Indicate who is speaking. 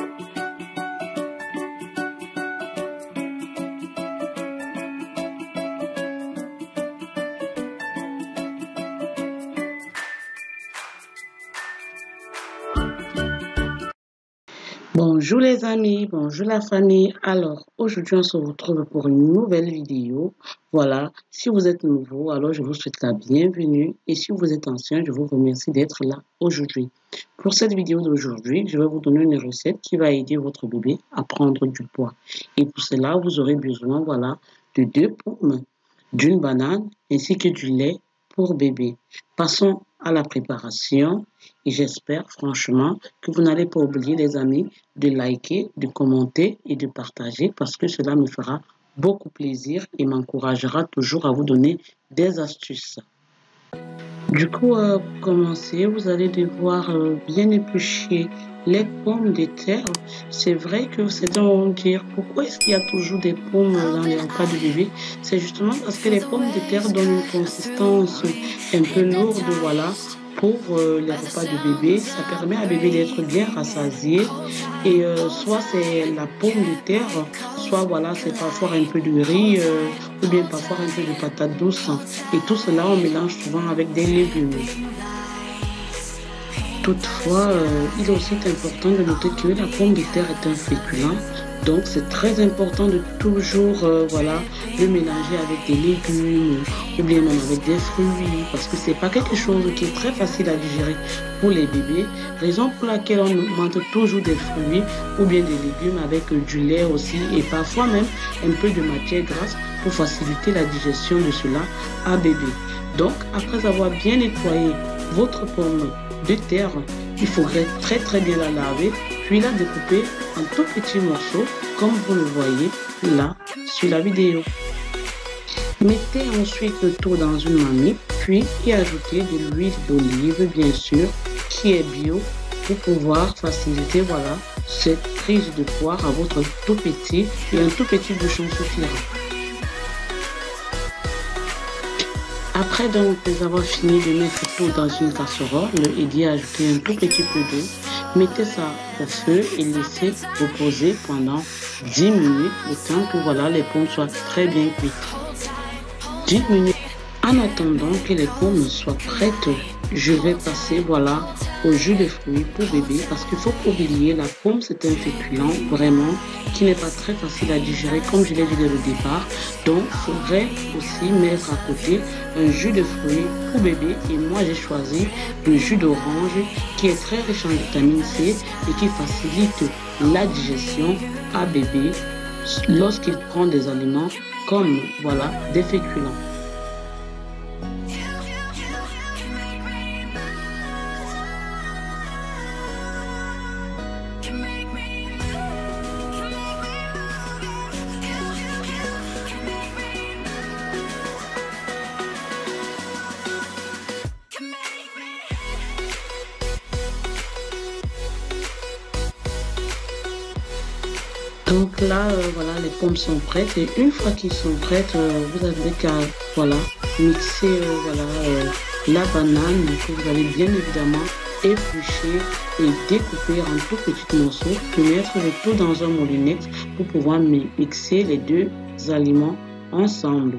Speaker 1: Thank you. Bonjour les amis, bonjour la famille. Alors, aujourd'hui, on se retrouve pour une nouvelle vidéo. Voilà, si vous êtes nouveau, alors je vous souhaite la bienvenue. Et si vous êtes ancien, je vous remercie d'être là aujourd'hui. Pour cette vidéo d'aujourd'hui, je vais vous donner une recette qui va aider votre bébé à prendre du poids. Et pour cela, vous aurez besoin, voilà, de deux pommes, d'une banane ainsi que du lait bébé. Passons à la préparation et j'espère franchement que vous n'allez pas oublier les amis de liker, de commenter et de partager parce que cela me fera beaucoup plaisir et m'encouragera toujours à vous donner des astuces. Du coup, euh, pour commencer, vous allez devoir euh, bien éplucher les pommes de terre. C'est vrai que certains vont dire pourquoi est-ce qu'il y a toujours des pommes dans les repas de bébé? C'est justement parce que les pommes de terre donnent une consistance un peu lourde, voilà, pour euh, les repas de bébé. Ça permet à bébé d'être bien rassasié. Et euh, soit c'est la pomme de terre, soit voilà, c'est parfois un peu de riz euh, ou bien parfois un peu de patate douce. Et tout cela, on mélange souvent avec des légumes. Toutefois, il est aussi important de noter que la pomme de terre est un féculent donc c'est très important de toujours euh, voilà, le mélanger avec des légumes ou bien même avec des fruits parce que c'est pas quelque chose qui est très facile à digérer pour les bébés. Raison pour laquelle on augmente toujours des fruits ou bien des légumes avec du lait aussi et parfois même un peu de matière grasse pour faciliter la digestion de cela à bébé. Donc après avoir bien nettoyé votre pomme de terre, il faudrait très très bien la laver puis la découper en tout petits morceaux comme vous le voyez là sur la vidéo. Mettez ensuite le tout dans une marmite puis y ajoutez de l'huile d'olive bien sûr qui est bio pour pouvoir faciliter voilà cette prise de poids à votre tout petit et un tout petit bouchon suffira. Après donc avoir fini de mettre tout dans une casserole et d'y ajouter un tout petit peu d'eau, mettez ça au feu et laissez reposer pendant 10 minutes le temps que voilà, les pommes soient très bien cuites. 10 minutes. En attendant que les pommes soient prêtes, je vais passer voilà au jus de fruits pour bébé parce qu'il faut pas oublier la pomme c'est un féculent vraiment qui n'est pas très facile à digérer comme je l'ai dit dès le départ. Donc il faudrait aussi mettre à côté un jus de fruits pour bébé. Et moi j'ai choisi le jus d'orange qui est très riche en vitamine C et qui facilite la digestion à bébé lorsqu'il prend des aliments comme voilà des féculents Donc là, euh, voilà, les pommes sont prêtes. Et une fois qu'ils sont prêtes, euh, vous avez qu'à voilà, mixer euh, voilà, la banane que vous allez bien évidemment éplucher et découper en tout petits morceaux. Puis mettre le tout dans un moulinette pour pouvoir mixer les deux aliments ensemble.